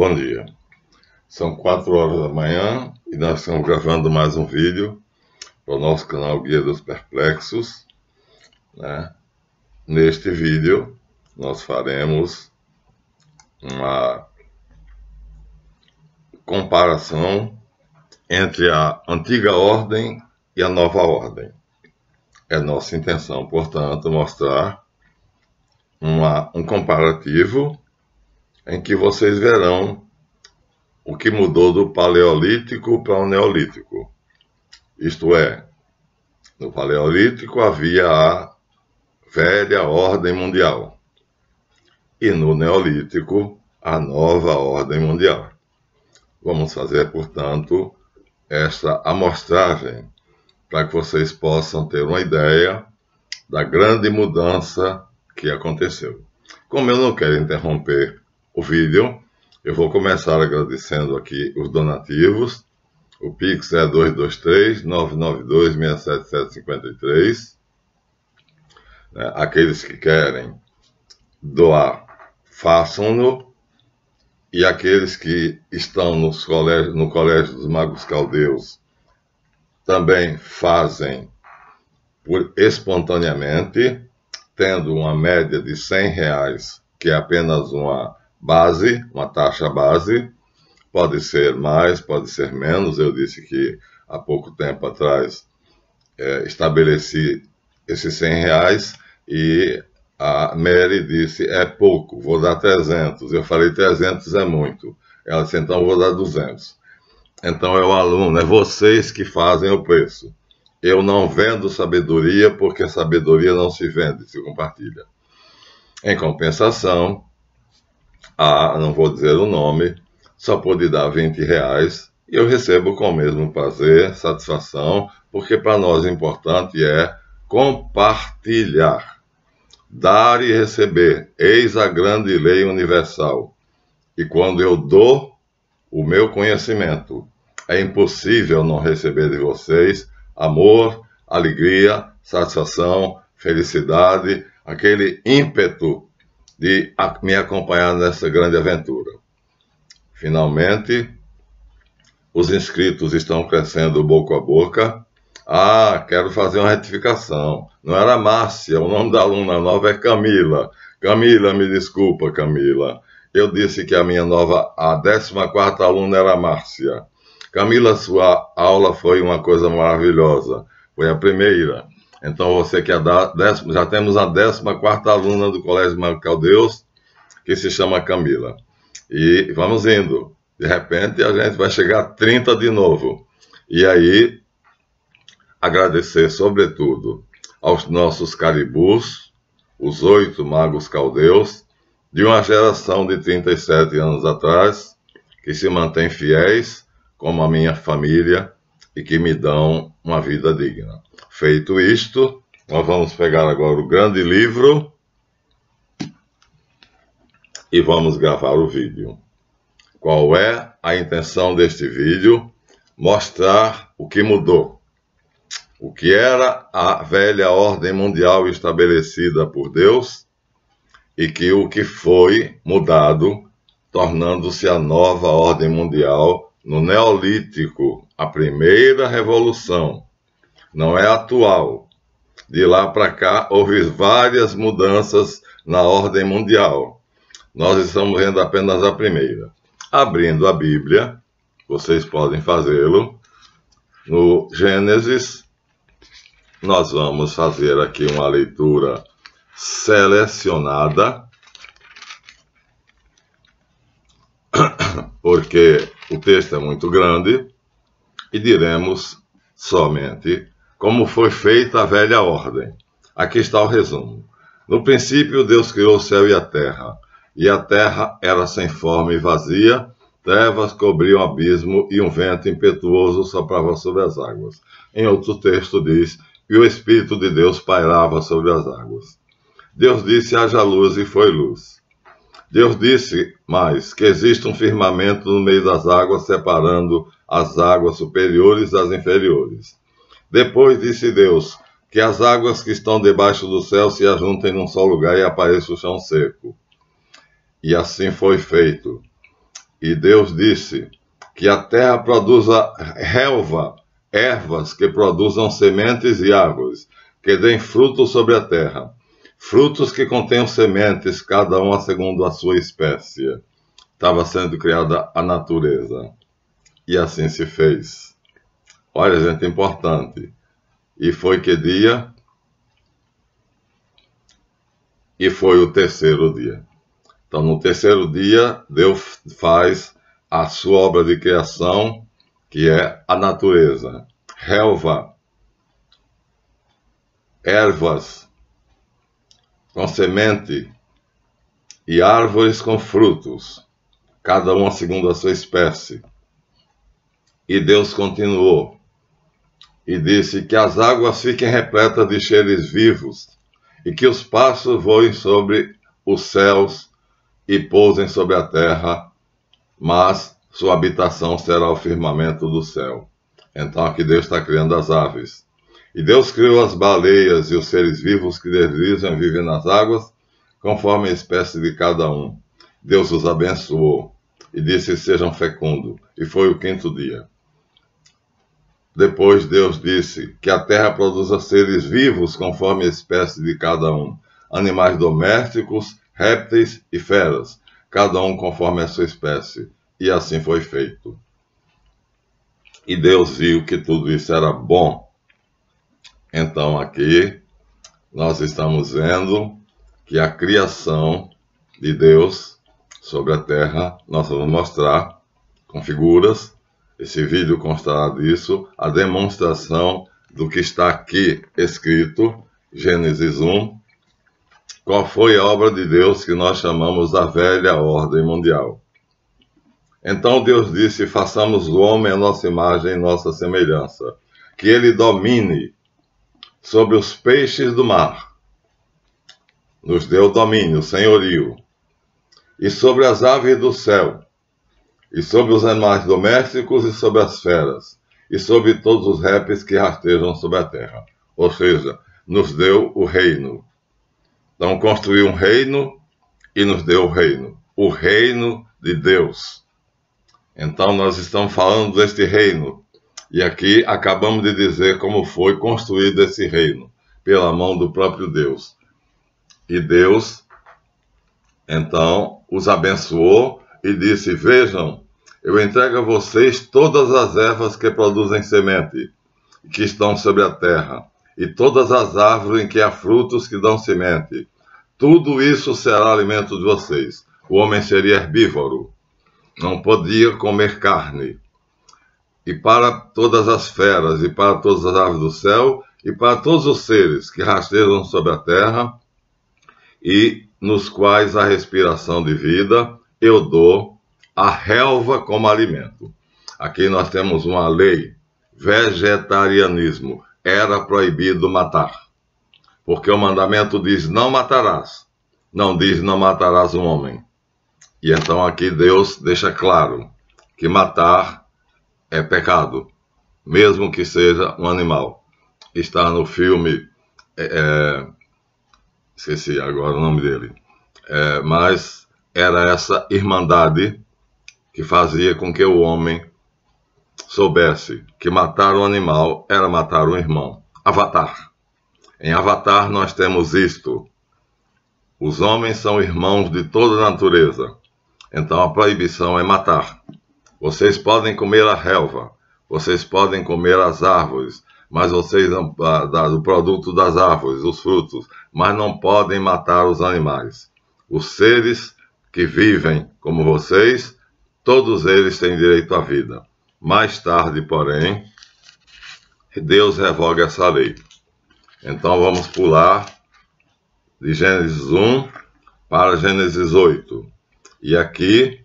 Bom dia. São 4 horas da manhã e nós estamos gravando mais um vídeo para o nosso canal Guia dos Perplexos. Né? Neste vídeo, nós faremos uma comparação entre a antiga ordem e a nova ordem. É nossa intenção, portanto, mostrar uma, um comparativo em que vocês verão o que mudou do Paleolítico para o Neolítico. Isto é, no Paleolítico havia a velha ordem mundial e no Neolítico a nova ordem mundial. Vamos fazer, portanto, esta amostragem para que vocês possam ter uma ideia da grande mudança que aconteceu. Como eu não quero interromper o vídeo. Eu vou começar agradecendo aqui os donativos. O Pix é 223 992 67753. Né? Aqueles que querem doar, façam-no. E aqueles que estão nos colégios, no Colégio dos Magos Caldeus também fazem por espontaneamente, tendo uma média de 100 reais, que é apenas uma base, uma taxa base, pode ser mais, pode ser menos. Eu disse que há pouco tempo atrás é, estabeleci esses 100 reais e a Mary disse, é pouco, vou dar 300. Eu falei, 300 é muito. Ela disse, então vou dar 200. Então é o aluno, é vocês que fazem o preço. Eu não vendo sabedoria, porque sabedoria não se vende, se compartilha. Em compensação, a, não vou dizer o nome, só pôde dar 20 reais e eu recebo com o mesmo prazer, satisfação, porque para nós o importante é compartilhar. Dar e receber, eis a grande lei universal. E quando eu dou o meu conhecimento, é impossível não receber de vocês amor, alegria, satisfação, felicidade, aquele ímpeto de me acompanhar nessa grande aventura. Finalmente, os inscritos estão crescendo boca a boca. Ah, quero fazer uma retificação. Não era Márcia, o nome da aluna nova é Camila. Camila, me desculpa, Camila. Eu disse que a minha nova, a 14 aluna era Márcia. Camila, sua aula foi uma coisa maravilhosa. Foi a primeira. Então, você que é da décima, já temos a 14 aluna do Colégio Marco Caldeus, que se chama Camila. E vamos indo. De repente, a gente vai chegar a 30 de novo. E aí, agradecer, sobretudo, aos nossos caribus, os oito magos caldeus, de uma geração de 37 anos atrás, que se mantém fiéis, como a minha família, e que me dão uma vida digna. Feito isto, nós vamos pegar agora o grande livro e vamos gravar o vídeo. Qual é a intenção deste vídeo? Mostrar o que mudou. O que era a velha ordem mundial estabelecida por Deus e que o que foi mudado, tornando-se a nova ordem mundial no Neolítico, a primeira revolução não é atual. De lá para cá, houve várias mudanças na ordem mundial. Nós estamos vendo apenas a primeira. Abrindo a Bíblia, vocês podem fazê-lo. No Gênesis, nós vamos fazer aqui uma leitura selecionada, porque o texto é muito grande, e diremos somente como foi feita a velha ordem. Aqui está o resumo. No princípio, Deus criou o céu e a terra, e a terra era sem forma e vazia, trevas cobriam o abismo e um vento impetuoso soprava sobre as águas. Em outro texto diz: E o Espírito de Deus pairava sobre as águas. Deus disse: haja luz e foi luz. Deus disse mais que existe um firmamento no meio das águas, separando as águas superiores das inferiores. Depois disse Deus: Que as águas que estão debaixo do céu se ajuntem num só lugar e apareça o chão seco. E assim foi feito. E Deus disse que a terra produza relva, ervas que produzam sementes e árvores, que deem frutos sobre a terra, frutos que contenham sementes, cada uma segundo a sua espécie. Estava sendo criada a natureza. E assim se fez. Olha, gente, importante. E foi que dia? E foi o terceiro dia. Então, no terceiro dia, Deus faz a sua obra de criação, que é a natureza, relva, ervas com semente e árvores com frutos, cada uma segundo a sua espécie. E Deus continuou e disse que as águas fiquem repletas de seres vivos e que os pássaros voem sobre os céus e pousem sobre a terra, mas sua habitação será o firmamento do céu. Então aqui Deus está criando as aves. E Deus criou as baleias e os seres vivos que deslizam e vivem nas águas, conforme a espécie de cada um. Deus os abençoou e disse: Sejam fecundos. E foi o quinto dia. Depois Deus disse que a terra produza seres vivos conforme a espécie de cada um, animais domésticos répteis e feras, cada um conforme a sua espécie. E assim foi feito. E Deus viu que tudo isso era bom. Então aqui nós estamos vendo que a criação de Deus sobre a terra, nós vamos mostrar com figuras, esse vídeo constará disso, a demonstração do que está aqui escrito, Gênesis 1, qual foi a obra de Deus que nós chamamos a velha ordem mundial. Então Deus disse: façamos o homem a nossa imagem e nossa semelhança, que ele domine sobre os peixes do mar. Nos deu domínio, senhorio, e sobre as aves do céu, e sobre os animais domésticos e sobre as feras, e sobre todos os répteis que rastejam sobre a terra. Ou seja, nos deu o reino então construiu um reino e nos deu o reino, o reino de Deus. Então nós estamos falando deste reino. E aqui acabamos de dizer como foi construído esse reino, pela mão do próprio Deus. E Deus, então, os abençoou e disse: Vejam, eu entrego a vocês todas as ervas que produzem semente, que estão sobre a terra, e todas as árvores em que há frutos que dão semente. Tudo isso será alimento de vocês. O homem seria herbívoro, não podia comer carne. E para todas as feras, e para todas as aves do céu, e para todos os seres que rastejam sobre a terra, e nos quais a respiração de vida, eu dou a relva como alimento. Aqui nós temos uma lei, vegetarianismo era proibido matar. Porque o mandamento diz: não matarás. Não diz: não matarás um homem. E então aqui Deus deixa claro que matar é pecado, mesmo que seja um animal. Está no filme. É, é esqueci agora o nome dele. É, mas era essa irmandade que fazia com que o homem soubesse que matar um animal era matar um irmão. Avatar. Em Avatar nós temos isto. Os homens são irmãos de toda a natureza. Então a proibição é matar. Vocês podem comer a relva, vocês podem comer as árvores, mas vocês do produto das árvores, os frutos, mas não podem matar os animais. Os seres que vivem como vocês, todos eles têm direito à vida. Mais tarde, porém, Deus revoga essa lei. Então vamos pular de Gênesis 1 para Gênesis 8. E aqui,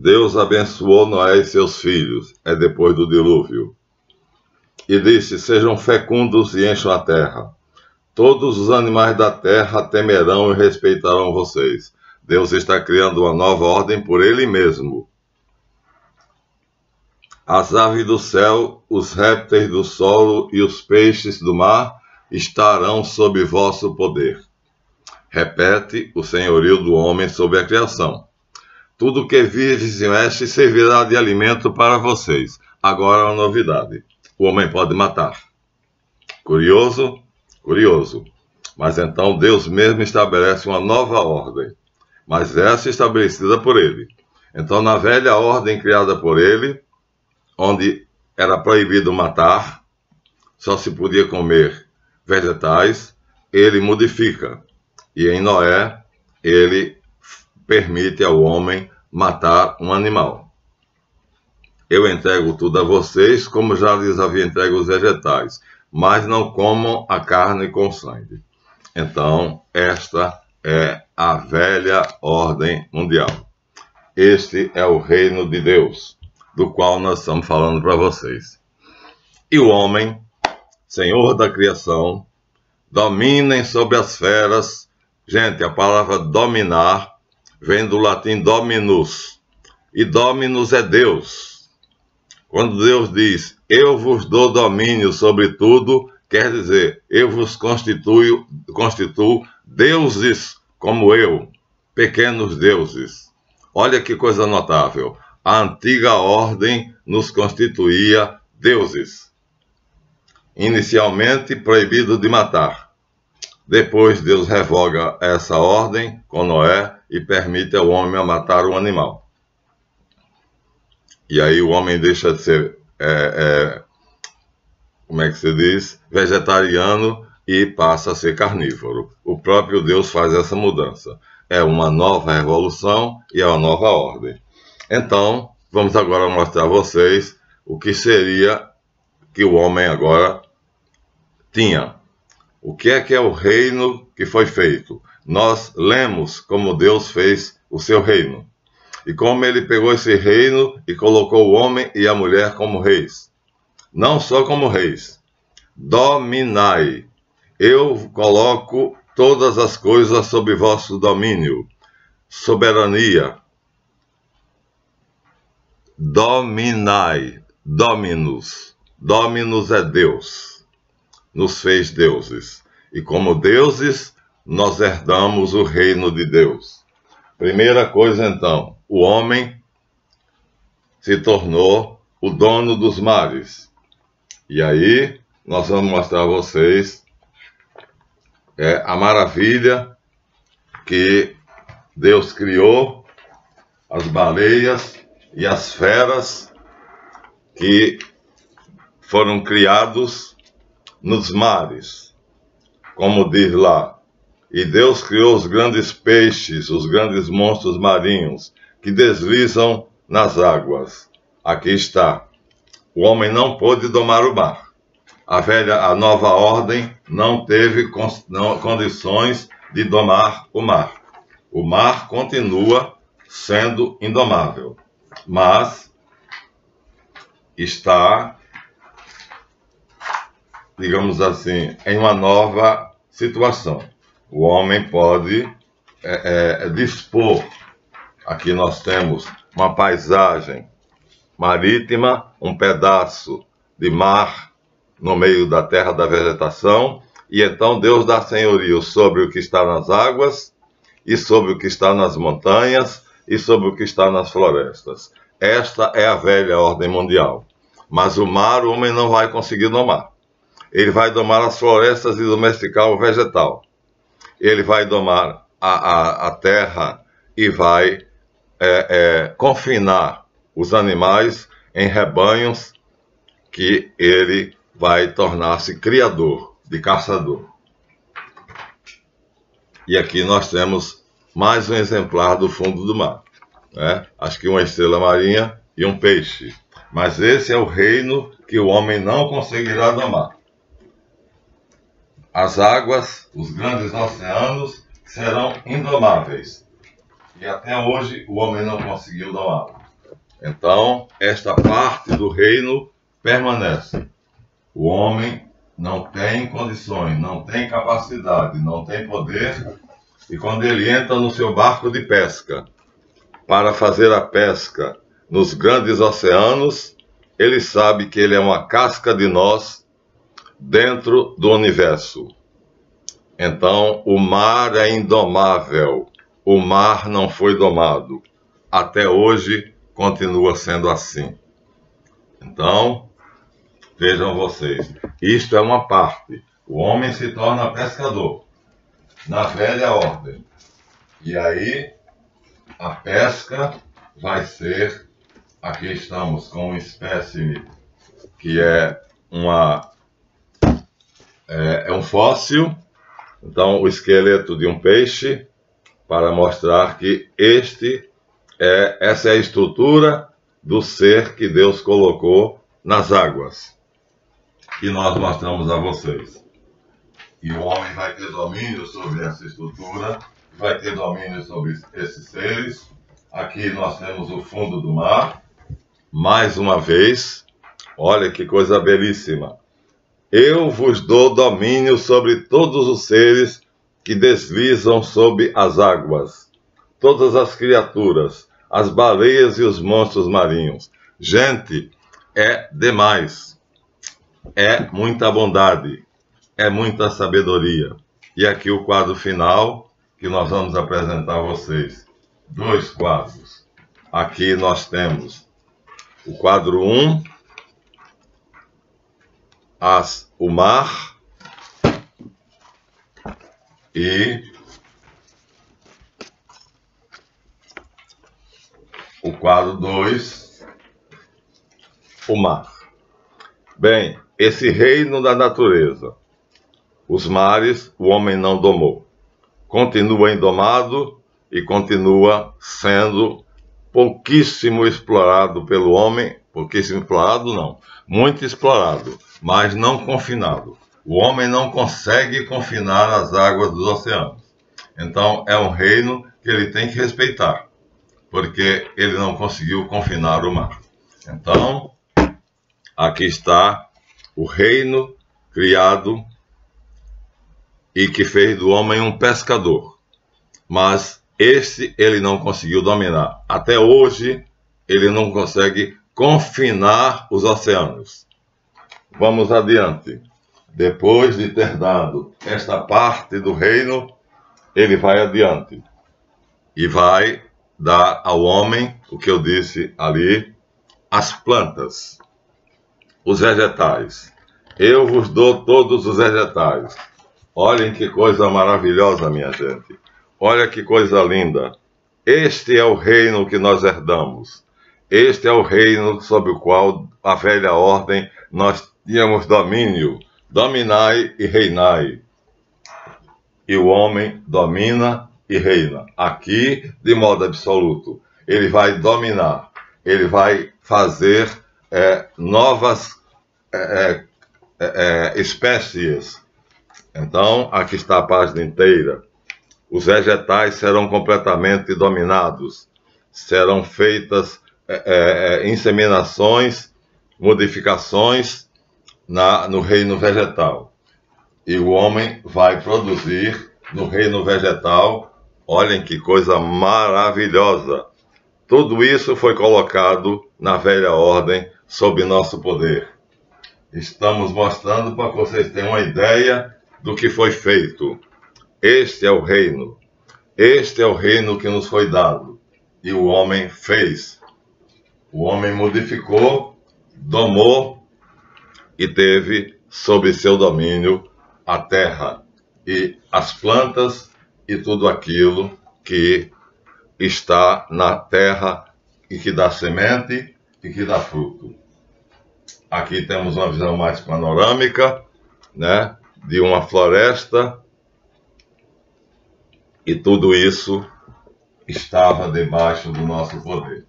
Deus abençoou Noé e seus filhos, é depois do dilúvio. E disse: Sejam fecundos e encham a terra. Todos os animais da terra temerão e respeitarão vocês. Deus está criando uma nova ordem por Ele mesmo. As aves do céu, os répteis do solo e os peixes do mar estarão sob vosso poder. Repete o senhorio do homem sobre a criação. Tudo que vives e mexe servirá de alimento para vocês. Agora uma novidade: o homem pode matar. Curioso? Curioso. Mas então Deus mesmo estabelece uma nova ordem, mas essa estabelecida por ele. Então, na velha ordem criada por ele, onde era proibido matar, só se podia comer vegetais, ele modifica. E em Noé, ele permite ao homem matar um animal. Eu entrego tudo a vocês, como já lhes havia entregue os vegetais, mas não comam a carne com sangue. Então, esta é a velha ordem mundial. Este é o reino de Deus, do qual nós estamos falando para vocês. E o homem, senhor da criação, dominem sobre as feras. Gente, a palavra dominar vem do latim dominus. E dominus é Deus. Quando Deus diz, eu vos dou domínio sobre tudo, quer dizer, eu vos constituo, constituo deuses como eu, pequenos deuses. Olha que coisa notável. A antiga ordem nos constituía deuses. Inicialmente proibido de matar. Depois Deus revoga essa ordem com Noé e permite ao homem matar um animal. E aí o homem deixa de ser é, é, como é que se diz, vegetariano e passa a ser carnívoro. O próprio Deus faz essa mudança. É uma nova revolução e é uma nova ordem. Então, vamos agora mostrar a vocês o que seria que o homem agora tinha. O que é que é o reino que foi feito? Nós lemos como Deus fez o seu reino. E como ele pegou esse reino e colocou o homem e a mulher como reis não só como reis. Dominai. Eu coloco todas as coisas sob vosso domínio. Soberania. Dominai. Dominus. Dominus é Deus. Nos fez deuses. E como deuses, nós herdamos o reino de Deus. Primeira coisa, então, o homem se tornou o dono dos mares. E aí, nós vamos mostrar a vocês é, a maravilha que Deus criou, as baleias e as feras que foram criados nos mares. Como diz lá, e Deus criou os grandes peixes, os grandes monstros marinhos que deslizam nas águas. Aqui está o homem não pôde domar o mar. A velha, a nova ordem não teve não, condições de domar o mar. O mar continua sendo indomável, mas está, digamos assim, em uma nova situação. O homem pode é, é, dispor. Aqui nós temos uma paisagem marítima, um pedaço de mar no meio da terra da vegetação, e então Deus dá senhorio sobre o que está nas águas, e sobre o que está nas montanhas, e sobre o que está nas florestas. Esta é a velha ordem mundial. Mas o mar o homem não vai conseguir domar. Ele vai domar as florestas e domesticar o vegetal. Ele vai domar a, a, a terra e vai é, é, confinar os animais em rebanhos que ele vai tornar-se criador de caçador. E aqui nós temos mais um exemplar do fundo do mar. Né? Acho que uma estrela marinha e um peixe. Mas esse é o reino que o homem não conseguirá domar. As águas, os grandes oceanos, serão indomáveis. E até hoje o homem não conseguiu domá-los. Então, esta parte do reino permanece. O homem não tem condições, não tem capacidade, não tem poder, e quando ele entra no seu barco de pesca para fazer a pesca nos grandes oceanos, ele sabe que ele é uma casca de nós dentro do universo. Então, o mar é indomável, o mar não foi domado. até hoje continua sendo assim. Então, vejam vocês, isto é uma parte. O homem se torna pescador na velha ordem. E aí a pesca vai ser, aqui estamos com um espécime que é uma é, é um fóssil, então o esqueleto de um peixe para mostrar que este é essa é a estrutura do ser que Deus colocou nas águas. E nós mostramos a vocês. E o homem vai ter domínio sobre essa estrutura, vai ter domínio sobre esses seres. Aqui nós temos o fundo do mar. Mais uma vez, olha que coisa belíssima. Eu vos dou domínio sobre todos os seres que deslizam sob as águas, todas as criaturas, as baleias e os monstros marinhos. Gente, é demais. É muita bondade, é muita sabedoria. E aqui o quadro final que nós vamos apresentar a vocês. Dois quadros. Aqui nós temos o quadro 1, um, as, o mar e o quadro 2, o mar. Bem, esse reino da natureza, os mares, o homem não domou. Continua indomado e continua sendo pouquíssimo explorado pelo homem, pouquíssimo explorado não, muito explorado, mas não confinado. O homem não consegue confinar as águas dos oceanos. Então é um reino que ele tem que respeitar, porque ele não conseguiu confinar o mar. Então, aqui está o reino criado e que fez do homem um pescador. Mas esse ele não conseguiu dominar. Até hoje, ele não consegue confinar os oceanos. Vamos adiante. Depois de ter dado esta parte do reino, ele vai adiante e vai dar ao homem o que eu disse ali: as plantas, os vegetais. Eu vos dou todos os vegetais. Olhem que coisa maravilhosa, minha gente. Olha que coisa linda. Este é o reino que nós herdamos. Este é o reino sobre o qual a velha ordem nós tínhamos domínio. Dominai e reinai. E o homem domina e reina. Aqui, de modo absoluto. Ele vai dominar. Ele vai fazer é, novas é, é, é espécies então, aqui está a página inteira. Os vegetais serão completamente dominados, serão feitas é, é, é, inseminações, modificações na, no reino vegetal. E o homem vai produzir no reino vegetal. Olhem que coisa maravilhosa! Tudo isso foi colocado na velha ordem sob nosso poder. Estamos mostrando para vocês tenham uma ideia do que foi feito. Este é o reino. Este é o reino que nos foi dado. E o homem fez. O homem modificou, domou e teve sob seu domínio a terra e as plantas e tudo aquilo que está na terra e que dá semente e que dá fruto. Aqui temos uma visão mais panorâmica, né? de uma floresta e tudo isso estava debaixo do nosso poder.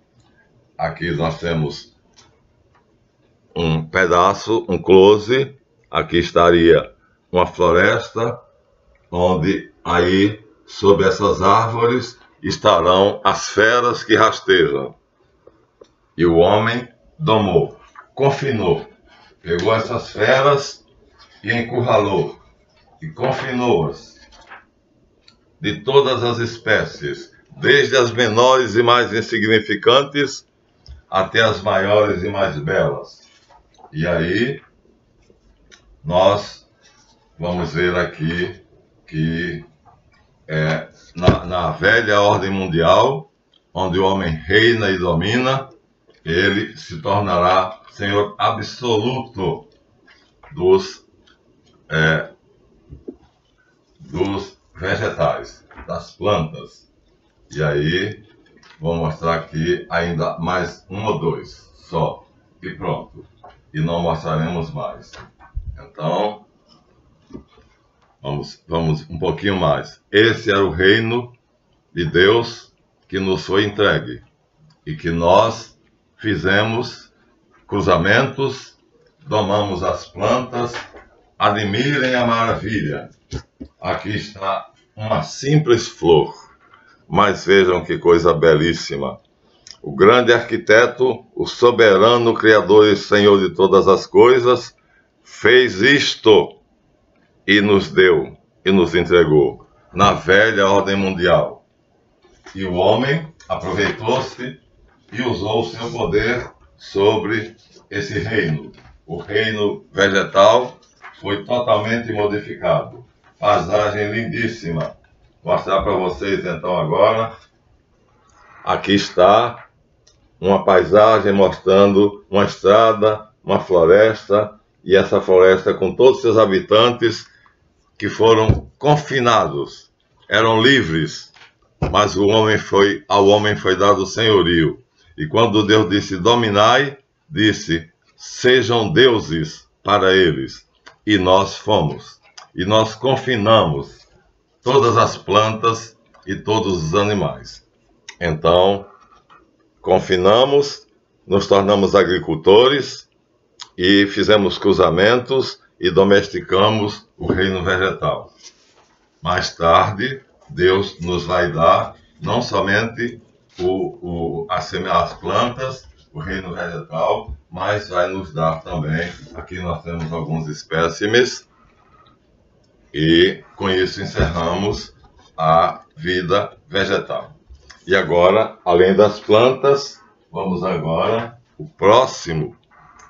Aqui nós temos um pedaço, um close, aqui estaria uma floresta, onde aí, sob essas árvores, estarão as feras que rastejam. E o homem domou, confinou, pegou essas feras e encurralou e confinou-as de todas as espécies, desde as menores e mais insignificantes até as maiores e mais belas. E aí nós vamos ver aqui que é, na, na velha ordem mundial, onde o homem reina e domina, ele se tornará senhor absoluto dos, é, dos vegetais, das plantas. E aí, vou mostrar aqui ainda mais um ou dois só. E pronto. E não mostraremos mais. Então, vamos, vamos um pouquinho mais. Esse era o reino de Deus que nos foi entregue e que nós fizemos cruzamentos, domamos as plantas, admirem a maravilha. Aqui está uma simples flor, mas vejam que coisa belíssima. O grande arquiteto, o soberano Criador e Senhor de todas as coisas, fez isto e nos deu e nos entregou na velha ordem mundial. E o homem aproveitou-se e usou seu poder sobre esse reino. O reino vegetal foi totalmente modificado. Paisagem lindíssima. Mostrar para vocês então agora. Aqui está uma paisagem mostrando uma estrada, uma floresta, e essa floresta com todos os seus habitantes que foram confinados, eram livres, mas o homem foi, ao homem foi dado senhorio. E quando Deus disse dominai, disse sejam deuses para eles. E nós fomos. E nós confinamos todas as plantas e todos os animais. Então, confinamos, nos tornamos agricultores e fizemos cruzamentos e domesticamos o reino vegetal. Mais tarde, Deus nos vai dar não somente o, o, as, as plantas, o reino vegetal, mas vai nos dar também, aqui nós temos alguns espécimes, e com isso encerramos a vida vegetal. E agora, além das plantas, vamos agora o próximo.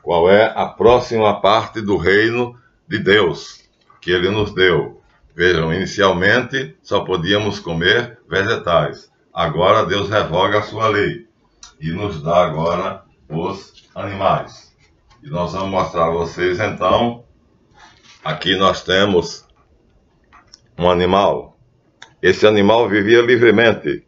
Qual é a próxima parte do reino de Deus que ele nos deu? Vejam, inicialmente só podíamos comer vegetais. Agora Deus revoga a sua lei e nos dá agora os animais. E nós vamos mostrar a vocês então. Aqui nós temos um animal. Esse animal vivia livremente.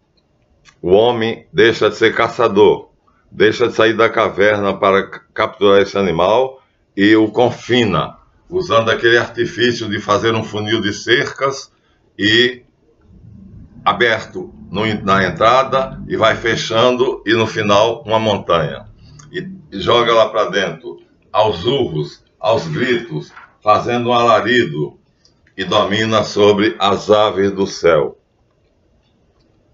O homem deixa de ser caçador, deixa de sair da caverna para capturar esse animal e o confina, usando aquele artifício de fazer um funil de cercas e aberto no, na entrada e vai fechando e no final uma montanha. E, e joga lá para dentro, aos urros, aos gritos, fazendo um alarido e domina sobre as aves do céu.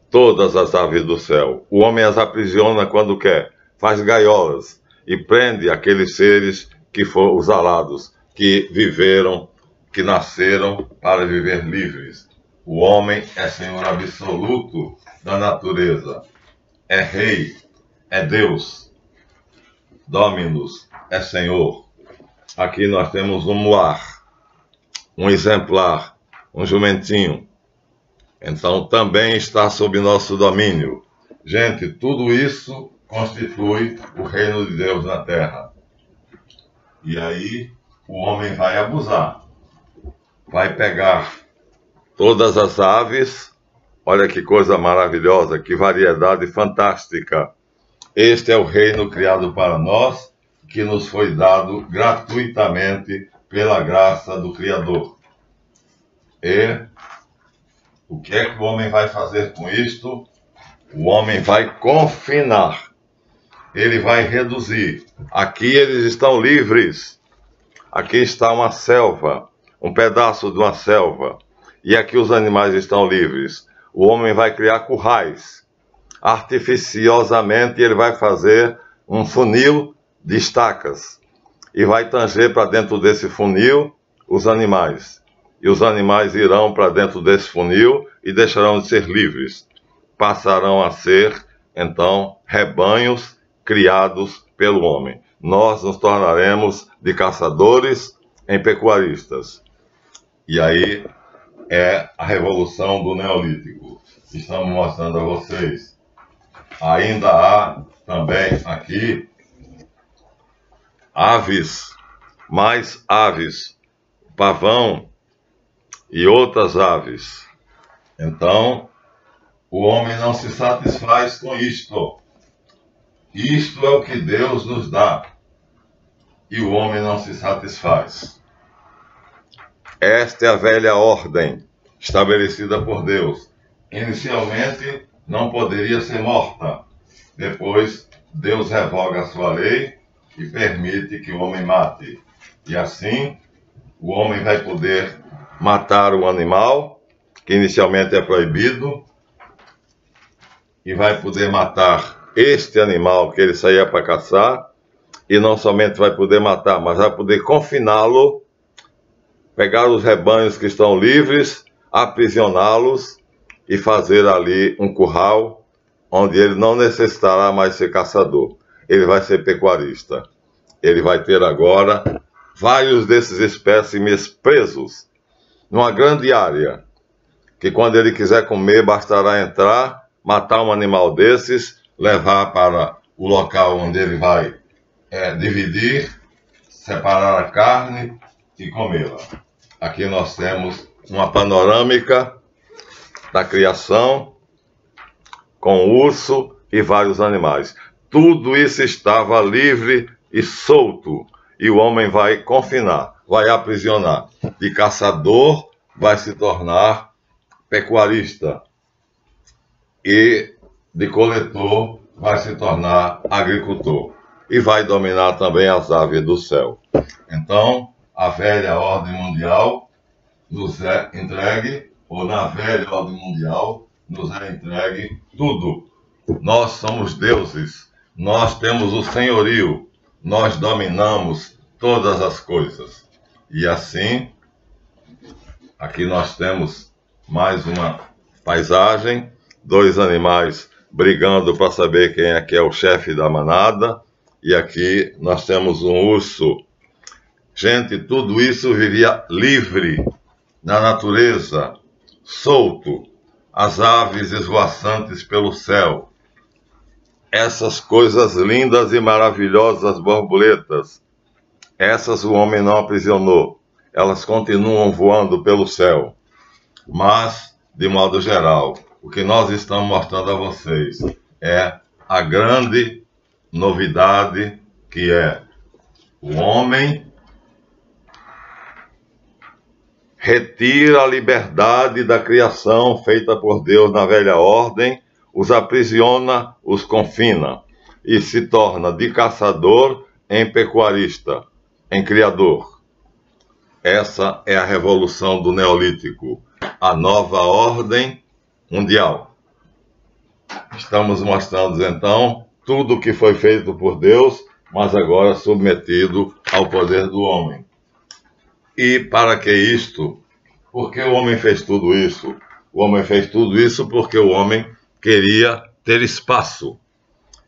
Todas as aves do céu. O homem as aprisiona quando quer, faz gaiolas e prende aqueles seres que foram os alados, que viveram, que nasceram para viver livres o homem é senhor absoluto da natureza, é rei, é Deus. Dominus é senhor. Aqui nós temos um moar, um exemplar, um jumentinho. Então também está sob nosso domínio. Gente, tudo isso constitui o reino de Deus na terra. E aí o homem vai abusar, vai pegar todas as aves. Olha que coisa maravilhosa, que variedade fantástica. Este é o reino criado para nós, que nos foi dado gratuitamente pela graça do Criador. E o que é que o homem vai fazer com isto? O homem vai confinar, ele vai reduzir. Aqui eles estão livres. Aqui está uma selva, um pedaço de uma selva e aqui os animais estão livres. O homem vai criar currais. Artificiosamente ele vai fazer um funil de estacas e vai tanger para dentro desse funil os animais. E os animais irão para dentro desse funil e deixarão de ser livres. Passarão a ser, então, rebanhos criados pelo homem. Nós nos tornaremos de caçadores em pecuaristas. E aí é a revolução do Neolítico. Estamos mostrando a vocês ainda há também aqui aves, mais aves, pavão e outras aves. Então, o homem não se satisfaz com isto. Isto é o que Deus nos dá. E o homem não se satisfaz. Esta é a velha ordem estabelecida por Deus. Inicialmente não poderia ser morta. Depois, Deus revoga a sua lei e permite que o homem mate. E assim, o homem vai poder matar o animal, que inicialmente é proibido, e vai poder matar este animal que ele saía para caçar, e não somente vai poder matar, mas vai poder confiná-lo, pegar os rebanhos que estão livres, aprisioná-los e fazer ali um curral onde ele não necessitará mais ser caçador. Ele vai ser pecuarista. Ele vai ter agora vários desses espécimes presos numa grande área, que quando ele quiser comer, bastará entrar matar um animal desses, levar para o local onde ele vai é, dividir, separar a carne e comê-la. Aqui nós temos uma panorâmica da criação com urso e vários animais. Tudo isso estava livre e solto, e o homem vai confinar, vai aprisionar. De caçador vai se tornar pecuarista, e de coletor vai se tornar agricultor e vai dominar também as aves do céu. Então, a velha ordem mundial nos é entregue, ou na velha ordem mundial nos é entregue tudo. Nós somos deuses, nós temos o senhorio, nós dominamos todas as coisas. E assim, aqui nós temos mais uma paisagem dois animais brigando para saber quem é que é o chefe da manada. E aqui nós temos um urso. Gente, tudo isso vivia livre na natureza, solto, as aves esvoaçantes pelo céu. Essas coisas lindas e maravilhosas borboletas, essas o homem não aprisionou. Elas continuam voando pelo céu. Mas, de modo geral, o que nós estamos mostrando a vocês é a grande novidade que é o homem retira a liberdade da criação feita por Deus na velha ordem, os aprisiona, os confina e se torna de caçador em pecuarista, em criador. Essa é a revolução do Neolítico, a nova ordem mundial. Estamos mostrando então tudo o que foi feito por Deus, mas agora submetido ao poder do homem. E para que isto? Porque o homem fez tudo isso? O homem fez tudo isso porque o homem queria ter espaço.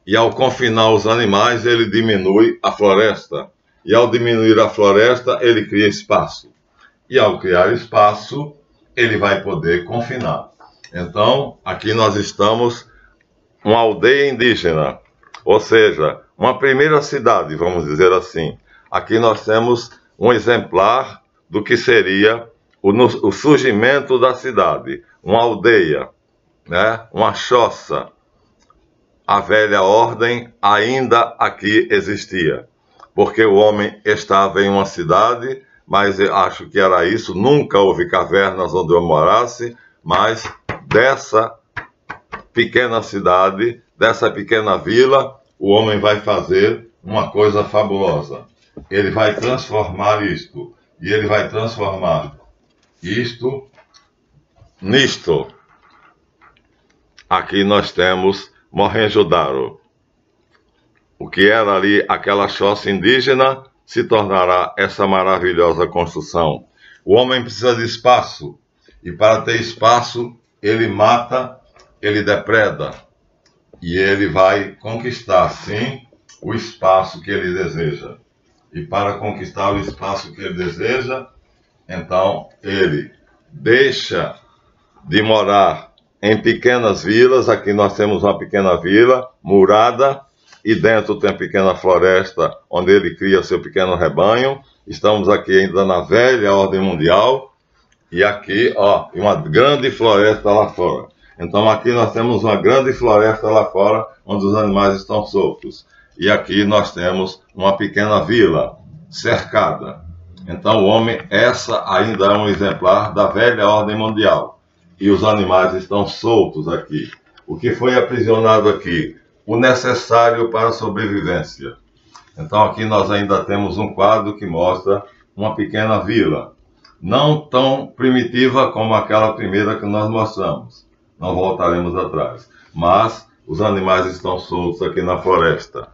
E ao confinar os animais, ele diminui a floresta. E ao diminuir a floresta, ele cria espaço. E ao criar espaço, ele vai poder confinar. Então, aqui nós estamos uma aldeia indígena, ou seja, uma primeira cidade, vamos dizer assim. Aqui nós temos um exemplar do que seria o, o surgimento da cidade, uma aldeia, né? uma choça. A velha ordem ainda aqui existia, porque o homem estava em uma cidade, mas acho que era isso, nunca houve cavernas onde eu morasse, mas dessa pequena cidade, dessa pequena vila, o homem vai fazer uma coisa fabulosa. Ele vai transformar isto, e ele vai transformar isto nisto. Aqui nós temos Mohenjo-Daro. O que era ali aquela choça indígena se tornará essa maravilhosa construção. O homem precisa de espaço, e para ter espaço, ele mata, ele depreda e ele vai conquistar, sim, o espaço que ele deseja. E para conquistar o espaço que ele deseja, então ele deixa de morar em pequenas vilas. Aqui nós temos uma pequena vila murada e dentro tem a pequena floresta onde ele cria seu pequeno rebanho. Estamos aqui ainda na velha ordem mundial e aqui, ó, uma grande floresta lá fora. Então aqui nós temos uma grande floresta lá fora onde os animais estão soltos. E aqui nós temos uma pequena vila cercada. Então o homem, essa ainda é um exemplar da velha ordem mundial. E os animais estão soltos aqui. O que foi aprisionado aqui? O necessário para a sobrevivência. Então aqui nós ainda temos um quadro que mostra uma pequena vila, não tão primitiva como aquela primeira que nós mostramos. Não voltaremos atrás. Mas os animais estão soltos aqui na floresta.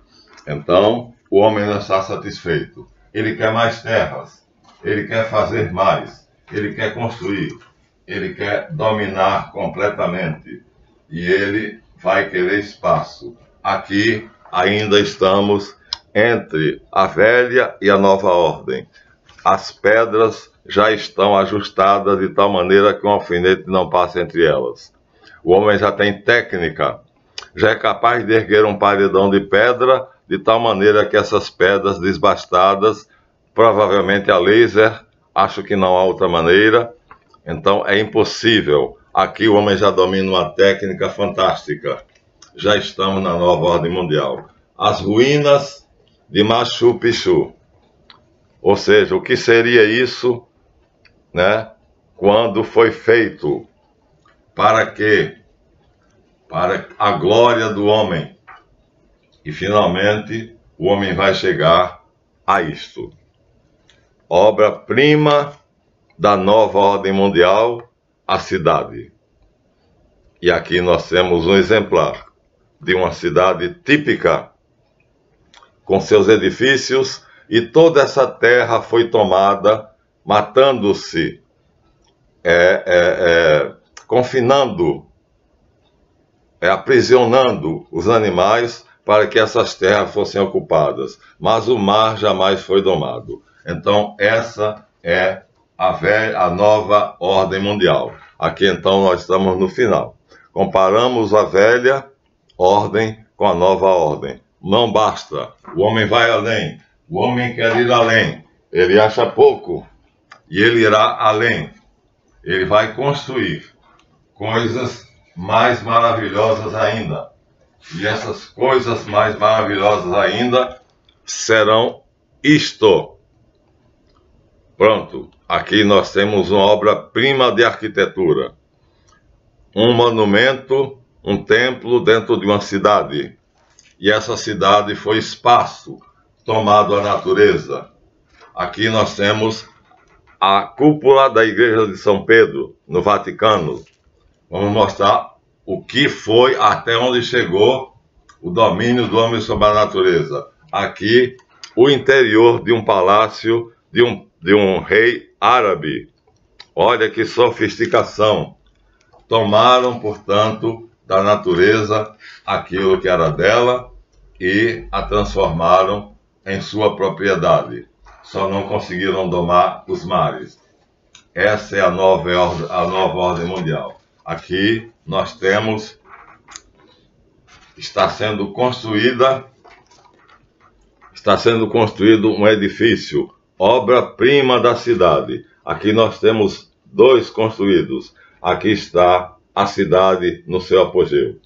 Então o homem não está satisfeito. Ele quer mais terras, ele quer fazer mais, ele quer construir, ele quer dominar completamente e ele vai querer espaço. Aqui ainda estamos entre a velha e a nova ordem. As pedras já estão ajustadas de tal maneira que um alfinete não passa entre elas. O homem já tem técnica, já é capaz de erguer um paredão de pedra de tal maneira que essas pedras desbastadas, provavelmente a laser, acho que não há outra maneira, então é impossível. Aqui o homem já domina uma técnica fantástica. Já estamos na nova ordem mundial. As ruínas de Machu Picchu. Ou seja, o que seria isso, né? Quando foi feito para quê? Para a glória do homem. E finalmente o homem vai chegar a isto. Obra-prima da nova ordem mundial, a cidade. E aqui nós temos um exemplar de uma cidade típica com seus edifícios, e toda essa terra foi tomada, matando-se, é, é, é, confinando, é, aprisionando os animais para que essas terras fossem ocupadas. Mas o mar jamais foi domado. Então, essa é a, a nova ordem mundial. Aqui, então, nós estamos no final. Comparamos a velha ordem com a nova ordem não basta. O homem vai além. O homem quer ir além. Ele acha pouco e ele irá além. Ele vai construir coisas mais maravilhosas ainda. E essas coisas mais maravilhosas ainda serão isto. Pronto, aqui nós temos uma obra-prima de arquitetura. Um monumento, um templo dentro de uma cidade e essa cidade foi espaço tomado à natureza. Aqui nós temos a cúpula da Igreja de São Pedro, no Vaticano. Vamos mostrar o que foi, até onde chegou o domínio do homem sobre a natureza. Aqui, o interior de um palácio de um, de um rei árabe. Olha que sofisticação. Tomaram, portanto, da natureza aquilo que era dela e a transformaram em sua propriedade. Só não conseguiram domar os mares. Essa é a nova, a nova ordem mundial. Aqui nós temos, está sendo construída, está sendo construído um edifício, obra-prima da cidade. Aqui nós temos dois construídos. Aqui está a cidade no seu apogeu.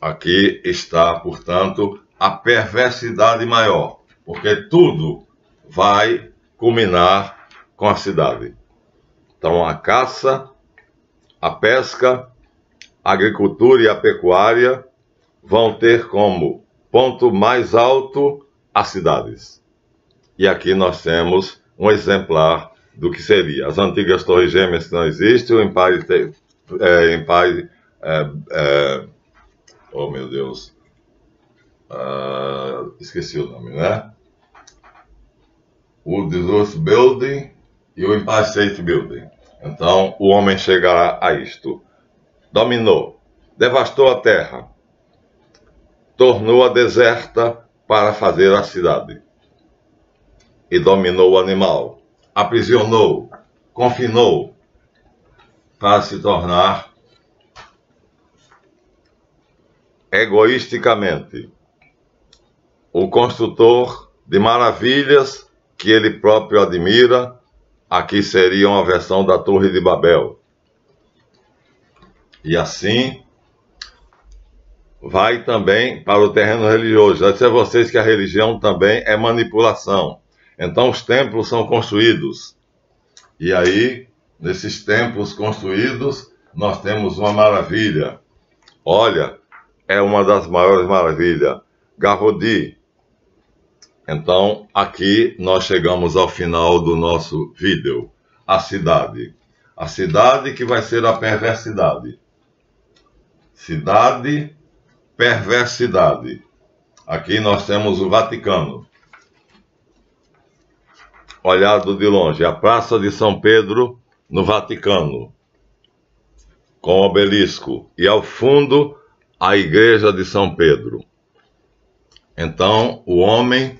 Aqui está, portanto, a perversidade maior, porque tudo vai culminar com a cidade. Então, a caça, a pesca, a agricultura e a pecuária vão ter como ponto mais alto as cidades. E aqui nós temos um exemplar do que seria as antigas torres gêmeas não existem, o Empire é, Empire. É, é, oh meu Deus. Uh, esqueci o nome, né? O Desert Building e o Empire State Building. Então, o homem chegará a isto. Dominou, devastou a terra, tornou-a deserta para fazer a cidade. E dominou o animal, aprisionou, confinou, para se tornar egoisticamente. O construtor de maravilhas que ele próprio admira, aqui seria uma versão da Torre de Babel. E assim vai também para o terreno religioso. Já disse a vocês que a religião também é manipulação. Então os templos são construídos. E aí, nesses templos construídos, nós temos uma maravilha. Olha, é uma das maiores maravilhas. Garrodi. Então, aqui nós chegamos ao final do nosso vídeo. A cidade. A cidade que vai ser a perversidade. Cidade, perversidade. Aqui nós temos o Vaticano. Olhado de longe, a Praça de São Pedro, no Vaticano, com obelisco. E ao fundo, a Igreja de São Pedro. Então, o homem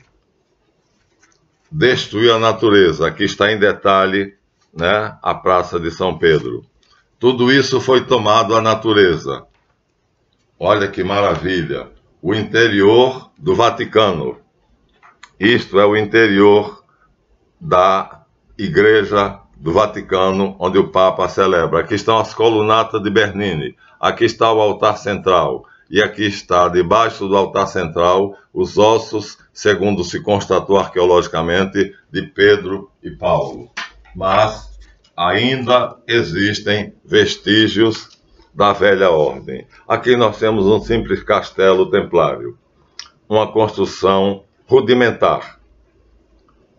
destruiu a natureza. Aqui está em detalhe né, a Praça de São Pedro. Tudo isso foi tomado à natureza. Olha que maravilha! O interior do Vaticano. Isto é o interior da Igreja do Vaticano, onde o Papa celebra. Aqui estão as colunatas de Bernini. Aqui está o altar central. E aqui está, debaixo do altar central, os ossos, segundo se constatou arqueologicamente, de Pedro e Paulo. Mas ainda existem vestígios da velha ordem. Aqui nós temos um simples castelo templário, uma construção rudimentar.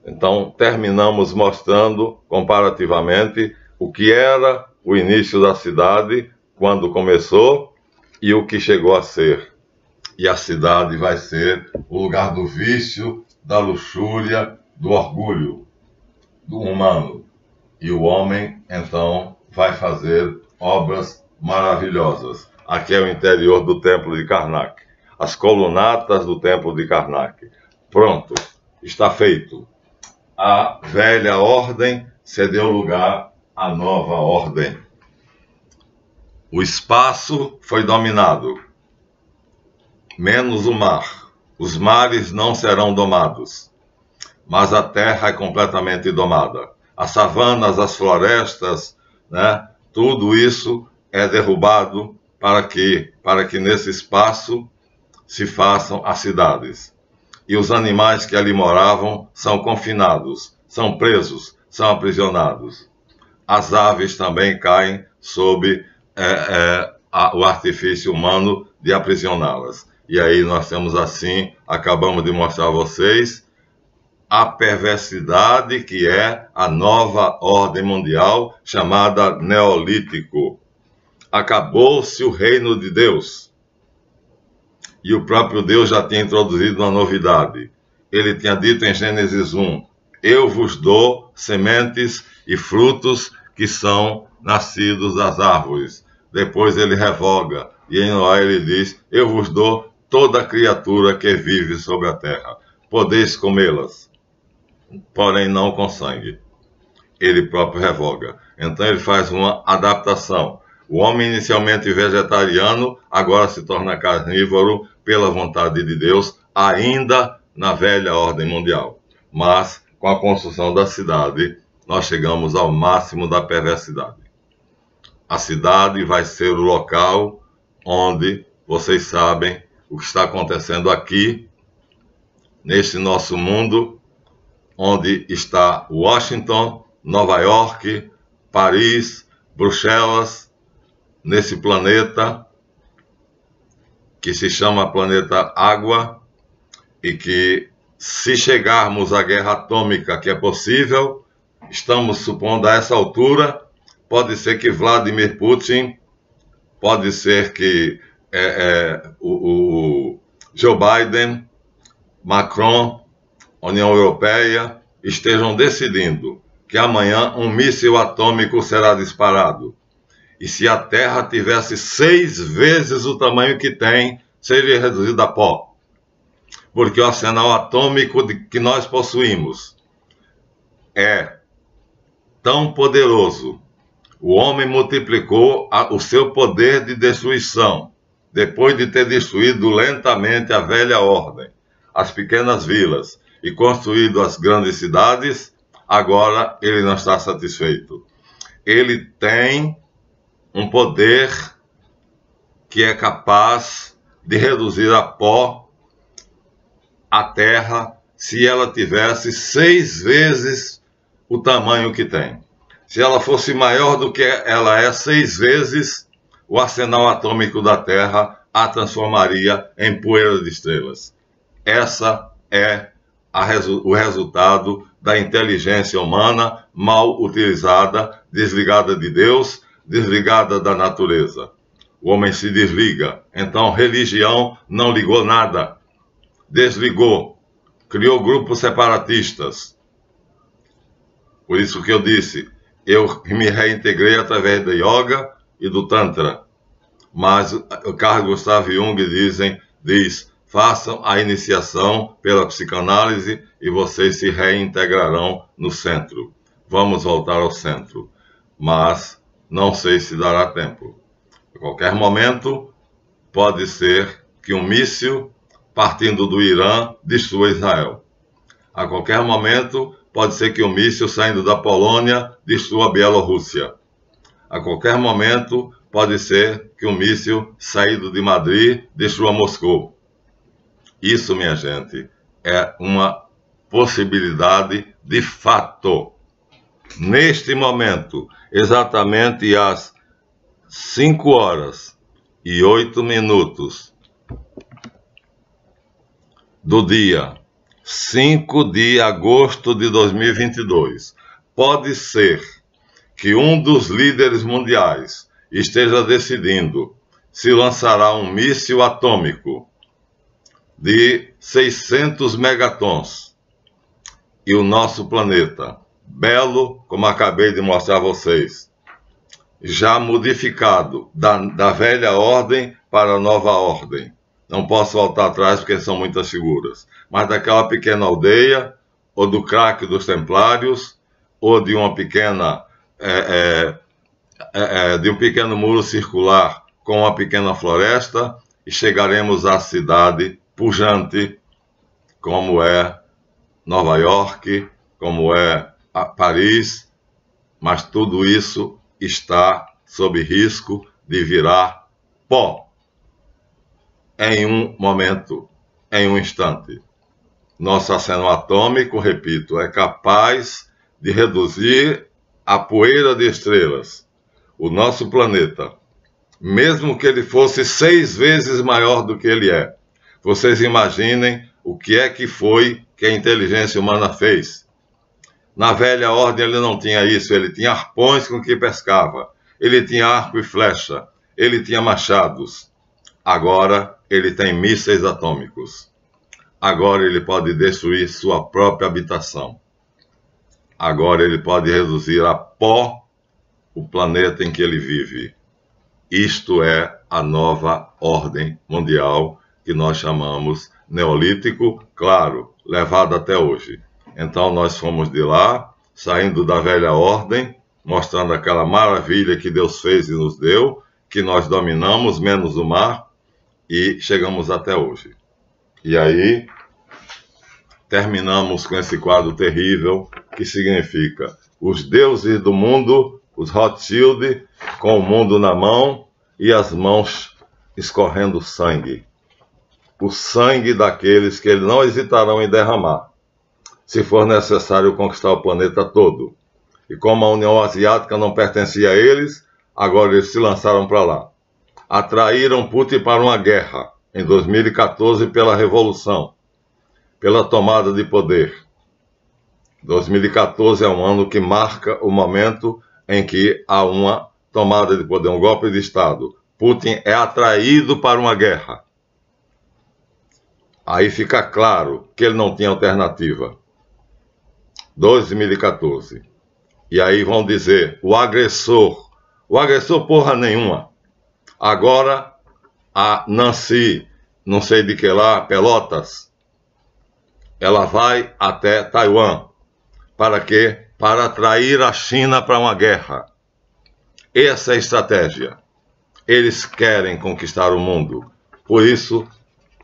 Então, terminamos mostrando comparativamente o que era o início da cidade quando começou e o que chegou a ser. E a cidade vai ser o lugar do vício, da luxúria, do orgulho do humano. E o homem, então, vai fazer obras maravilhosas. Aqui é o interior do templo de Karnak. As colunatas do templo de Karnak. Pronto, está feito. A velha ordem cedeu lugar à nova ordem. O espaço foi dominado, menos o mar. Os mares não serão domados, mas a terra é completamente domada. As savanas, as florestas, né, tudo isso é derrubado para que, para que nesse espaço se façam as cidades. E os animais que ali moravam são confinados, são presos, são aprisionados. As aves também caem sob é, é, a, o artifício humano de aprisioná-las. E aí nós temos assim, acabamos de mostrar a vocês, a perversidade que é a nova ordem mundial chamada Neolítico acabou-se o reino de Deus. E o próprio Deus já tinha introduzido uma novidade. Ele tinha dito em Gênesis 1: Eu vos dou sementes e frutos que são nascidos das árvores. Depois ele revoga, e em Noé ele diz: Eu vos dou toda criatura que vive sobre a terra. Podeis comê-las, porém não com sangue. Ele próprio revoga. Então ele faz uma adaptação. O homem, inicialmente vegetariano, agora se torna carnívoro pela vontade de Deus, ainda na velha ordem mundial. Mas, com a construção da cidade, nós chegamos ao máximo da perversidade. A cidade vai ser o local onde vocês sabem o que está acontecendo aqui, neste nosso mundo, onde está Washington, Nova York, Paris, Bruxelas, nesse planeta que se chama planeta Água e que se chegarmos à guerra atômica, que é possível, estamos supondo a essa altura, pode ser que Vladimir Putin, pode ser que é, é, o, o Joe Biden, Macron, União Europeia estejam decidindo que amanhã um míssil atômico será disparado e se a Terra tivesse seis vezes o tamanho que tem, seria reduzida a pó. Porque o arsenal atômico que nós possuímos é tão poderoso. O homem multiplicou o seu poder de destruição depois de ter destruído lentamente a velha ordem, as pequenas vilas e construído as grandes cidades, agora ele não está satisfeito. Ele tem um poder que é capaz de reduzir a pó a terra se ela tivesse seis vezes o tamanho que tem. Se ela fosse maior do que ela é seis vezes, o arsenal atômico da Terra a transformaria em poeira de estrelas. Essa é resu o resultado da inteligência humana mal utilizada, desligada de Deus, desligada da natureza. O homem se desliga. Então, religião não ligou nada. Desligou. Criou grupos separatistas. Por isso que eu disse, eu me reintegrei através da yoga e do tantra. Mas o Carl Gustav Jung dizem, diz, façam a iniciação pela psicanálise e vocês se reintegrarão no centro. Vamos voltar ao centro. Mas não sei se dará tempo. A qualquer momento, pode ser que um míssil partindo do Irã destrua Israel. A qualquer momento, pode ser que um míssil saindo da Polônia destrua a Bielorrússia. A qualquer momento, pode ser que um míssil saído de Madrid destrua Moscou. Isso, minha gente, é uma possibilidade de fato. Neste momento, exatamente às 5 horas e 8 minutos do dia 5 de agosto de 2022. Pode ser que um dos líderes mundiais esteja decidindo se lançará um míssil atômico de 600 megatons e o nosso planeta, belo, como acabei de mostrar a vocês, já modificado da, da velha ordem para a nova ordem. Não posso voltar atrás porque são muitas figuras. Mas daquela pequena aldeia, ou do craque dos templários, ou de uma pequena. É, é, é, é, de um pequeno muro circular com uma pequena floresta, e chegaremos à cidade pujante, como é Nova York, como é Paris, mas tudo isso está sob risco de virar pó em um momento, em um instante. Nosso arsenal atômico, repito, é capaz de reduzir a poeira de estrelas, o nosso planeta, mesmo que ele fosse seis vezes maior do que ele é. Vocês imaginem o que é que foi que a inteligência humana fez na velha ordem ele não tinha isso, ele tinha arpões com que pescava, ele tinha arco e flecha, ele tinha machados. Agora ele tem mísseis atômicos. Agora ele pode destruir sua própria habitação. Agora ele pode reduzir a pó o planeta em que ele vive. Isto é a nova ordem mundial que nós chamamos neolítico, claro, levada até hoje. Então nós fomos de lá, saindo da velha ordem, mostrando aquela maravilha que Deus fez e nos deu, que nós dominamos, menos o mar, e chegamos até hoje. E aí terminamos com esse quadro terrível que significa os deuses do mundo, os Rothschild, com o mundo na mão e as mãos escorrendo sangue. O sangue daqueles que eles não hesitarão em derramar se for necessário conquistar o planeta todo. E como a União Asiática não pertencia a eles, agora eles se lançaram para lá. Atraíram Putin para uma guerra em 2014 pela revolução, pela tomada de poder. 2014 é um ano que marca o momento em que há uma tomada de poder, um golpe de Estado. Putin é atraído para uma guerra. Aí fica claro que ele não tinha alternativa. 2014. E aí vão dizer: o agressor, o agressor porra nenhuma. Agora a Nancy, não sei de que lá, Pelotas, ela vai até Taiwan. Para quê? Para atrair a China para uma guerra. Essa é a estratégia. Eles querem conquistar o mundo. Por isso,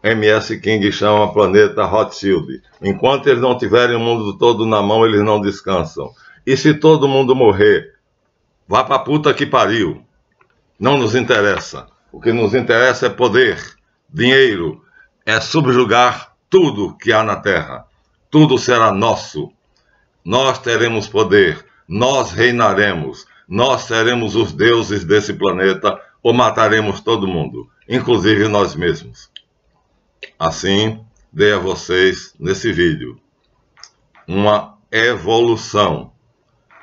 MS King chama planeta Rothschild. Enquanto eles não tiverem o mundo todo na mão, eles não descansam. E se todo mundo morrer, vá pra puta que pariu. Não nos interessa. O que nos interessa é poder, dinheiro, é subjugar tudo que há na terra. Tudo será nosso. Nós teremos poder, nós reinaremos, nós seremos os deuses desse planeta ou mataremos todo mundo, inclusive nós mesmos. Assim, dei a vocês nesse vídeo uma evolução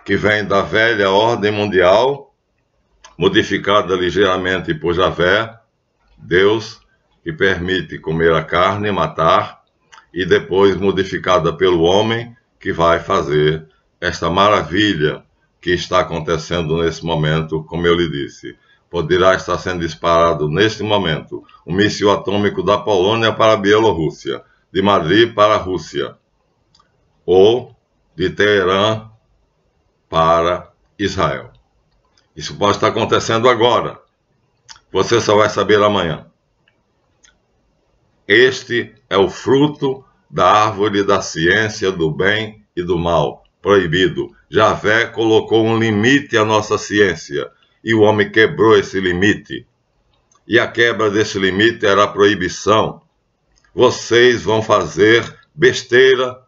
que vem da velha ordem mundial, modificada ligeiramente por Javé, Deus, que permite comer a carne matar, e depois modificada pelo homem, que vai fazer esta maravilha que está acontecendo nesse momento, como eu lhe disse poderá estar sendo disparado neste momento um míssil atômico da Polônia para a Bielorrússia, de Madrid para a Rússia, ou de Teherã para Israel. Isso pode estar acontecendo agora. Você só vai saber amanhã. Este é o fruto da árvore da ciência do bem e do mal, proibido. Javé colocou um limite à nossa ciência e o homem quebrou esse limite. E a quebra desse limite era a proibição. Vocês vão fazer besteira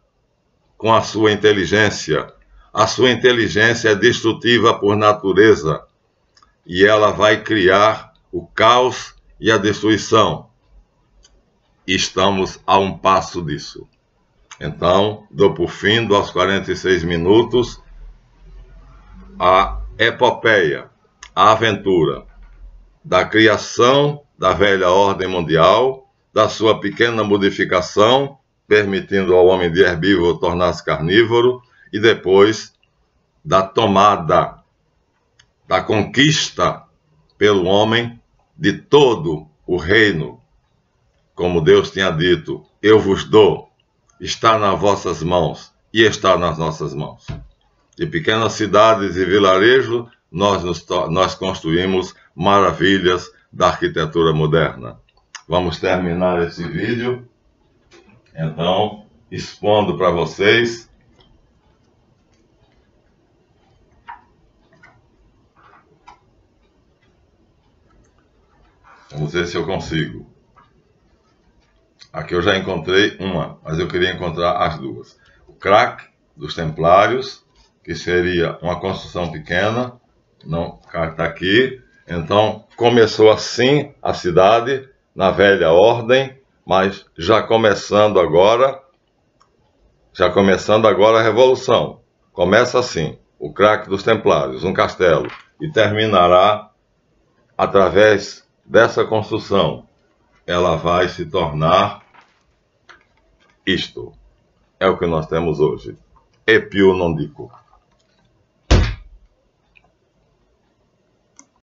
com a sua inteligência. A sua inteligência é destrutiva por natureza e ela vai criar o caos e a destruição. Estamos a um passo disso. Então, dou por fim aos 46 minutos a epopeia a aventura da criação da velha ordem mundial, da sua pequena modificação, permitindo ao homem de herbívoro tornar-se carnívoro, e depois da tomada, da conquista pelo homem de todo o reino. Como Deus tinha dito: Eu vos dou, está nas vossas mãos e está nas nossas mãos. De pequenas cidades e vilarejos nós, nos, nós construímos maravilhas da arquitetura moderna. Vamos terminar esse vídeo, então, expondo para vocês Vamos ver se eu consigo. Aqui eu já encontrei uma, mas eu queria encontrar as duas. O crack dos Templários, que seria uma construção pequena, não está aqui. Então começou assim a cidade, na velha ordem, mas já começando agora, já começando agora a revolução. Começa assim, o craque dos templários, um castelo, e terminará através dessa construção. Ela vai se tornar isto. É o que nós temos hoje. E più non dico.